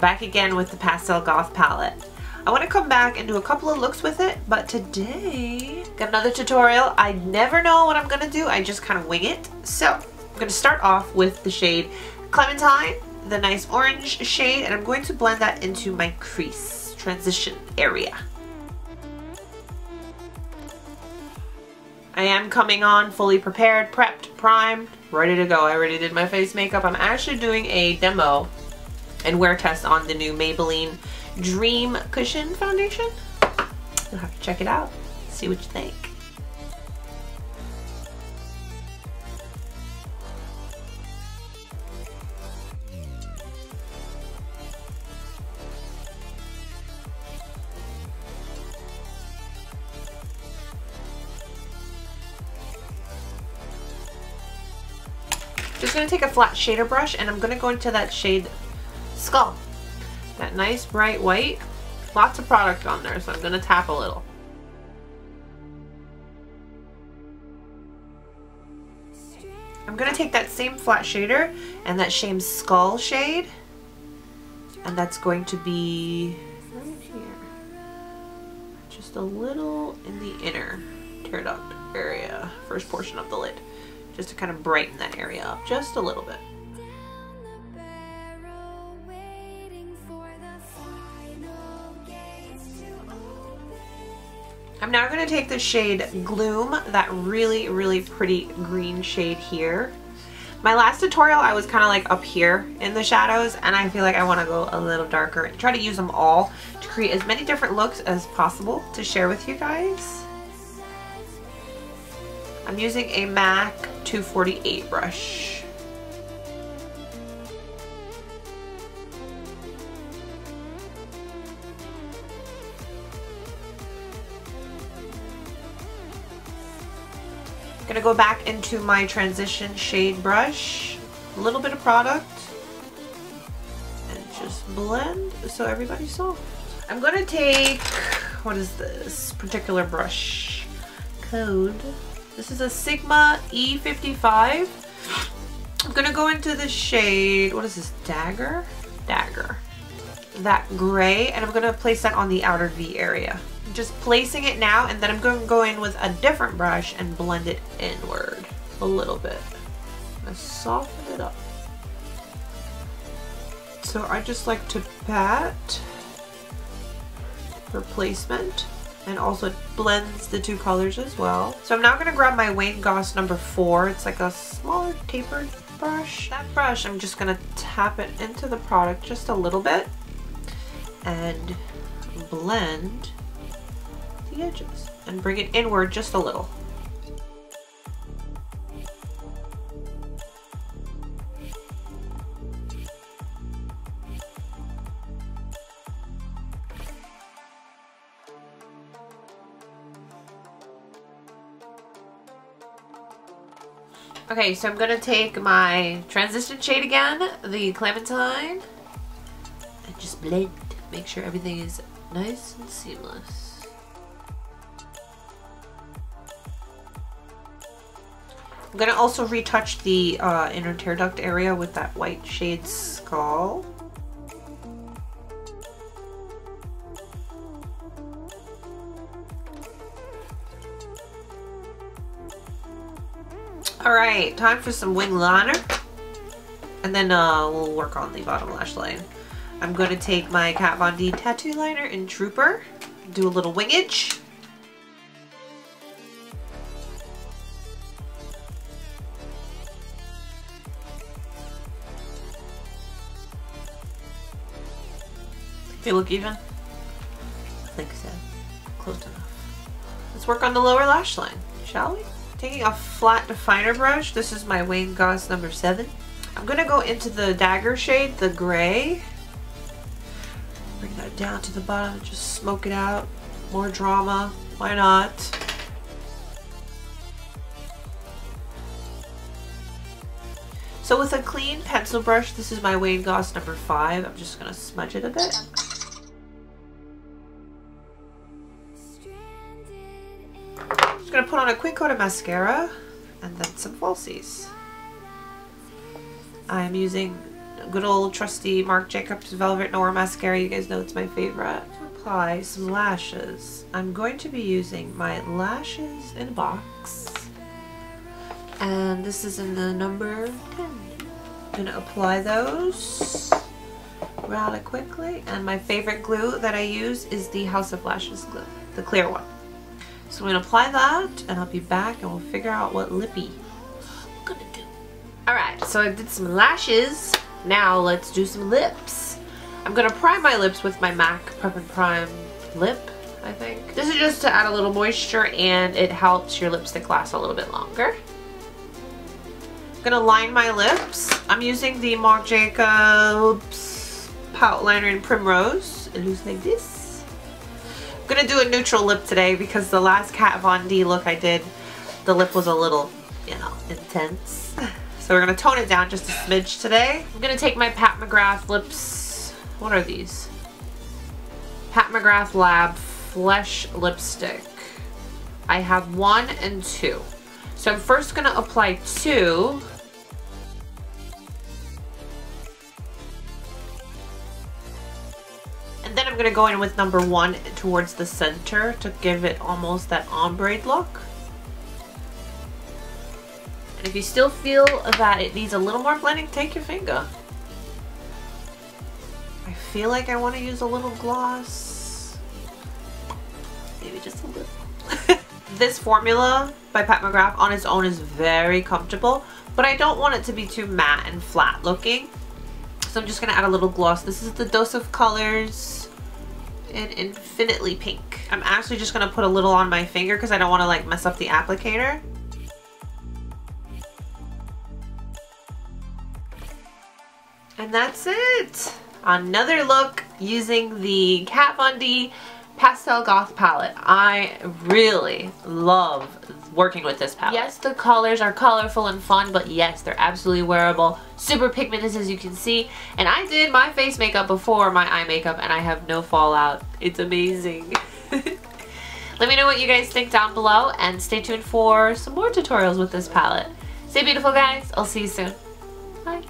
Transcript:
back again with the Pastel Goth palette. I want to come back and do a couple of looks with it, but today, got another tutorial. I never know what I'm going to do. I just kind of wing it. So, I'm going to start off with the shade Clementine, the nice orange shade, and I'm going to blend that into my crease transition area. I am coming on fully prepared, prepped, primed, ready to go. I already did my face makeup. I'm actually doing a demo and wear test on the new Maybelline Dream Cushion Foundation. You'll have to check it out, see what you think. Just gonna take a flat shader brush and I'm gonna go into that shade Skull. That nice bright white. Lots of product on there, so I'm gonna tap a little. I'm gonna take that same flat shader and that same skull shade and that's going to be right here. Just a little in the inner tear duct area, first portion of the lid just to kind of brighten that area up just a little bit. I'm now going to take the shade Gloom, that really, really pretty green shade here. My last tutorial, I was kind of like up here in the shadows, and I feel like I want to go a little darker and try to use them all to create as many different looks as possible to share with you guys. I'm using a MAC 248 brush. Gonna go back into my transition shade brush, a little bit of product, and just blend so everybody saw. I'm gonna take, what is this particular brush? Code this is a Sigma E55. I'm gonna go into the shade, what is this, Dagger? Dagger. That gray, and I'm gonna place that on the outer V area. Just placing it now, and then I'm gonna go in with a different brush and blend it inward a little bit. I soften it up. So I just like to pat for placement and also it blends the two colors as well. So I'm now going to grab my Wayne Goss number four. It's like a smaller tapered brush. That brush, I'm just going to tap it into the product just a little bit and blend the edges and bring it inward just a little. Okay, so I'm going to take my transition shade again, the Clementine, and just blend. Make sure everything is nice and seamless. I'm to also retouch the uh, inner tear duct area with that white shade Skull. Alright, time for some wing liner. And then uh, we'll work on the bottom lash line. I'm to take my Kat Von D tattoo liner in Trooper, do a little wingage. They look even? I think so. Close enough. Let's work on the lower lash line, shall we? Taking a flat definer brush, this is my Wayne Goss number 7. I'm going to go into the dagger shade, the gray. Bring that down to the bottom, just smoke it out. More drama, why not? So with a clean pencil brush, this is my Wayne Goss number 5. I'm just going to smudge it a bit. Put on a quick coat of mascara and then some falsies. I'm using good old trusty Marc Jacobs Velvet Noir Mascara. You guys know it's my favorite. To apply some lashes, I'm going to be using my lashes in a box. And this is in the number 10. I'm going to apply those rather quickly. And my favorite glue that I use is the House of Lashes glue, the clear one. So I'm going to apply that and I'll be back and we'll figure out what lippy I'm going to do. Alright, so I did some lashes. Now let's do some lips. I'm going to prime my lips with my MAC Prep and Prime lip, I think. This is just to add a little moisture and it helps your lipstick last a little bit longer. I'm going to line my lips. I'm using the Marc Jacobs Pout Liner in Primrose. It looks like this. To do a neutral lip today because the last Kat Von D look I did, the lip was a little, you know, intense. So we're to tone it down just a smidge today. I'm to take my Pat McGrath lips. What are these? Pat McGrath Lab Flesh Lipstick. I have one and two. So I'm first to apply two. To go in with number one towards the center to give it almost that ombre look. And if you still feel that it needs a little more blending, take your finger. I feel like I want to use a little gloss. Maybe just a little. this formula by Pat McGrath on its own is very comfortable, but I don't want it to be too matte and flat looking. So I'm just going to add a little gloss. This is the Dose of Colors in Infinitely Pink. I'm actually just to put a little on my finger because I don't want to like mess up the applicator. And that's it. Another look using the Kat Von D Pastel Goth palette. I really love working with this palette. Yes, the colors are colorful and fun, but yes, they're absolutely wearable. Super pigmented as you can see. And I did my face makeup before my eye makeup and I have no fallout. It's amazing. Let me know what you guys think down below and stay tuned for some more tutorials with this palette. Stay beautiful guys. I'll see you soon. Bye.